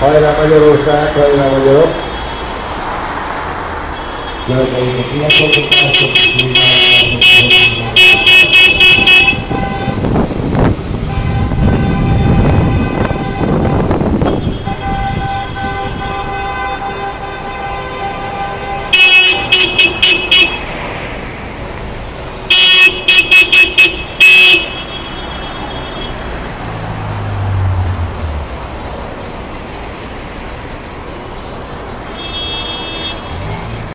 hajrá Magyarország, hajrá magyarok! Gyerekeim, a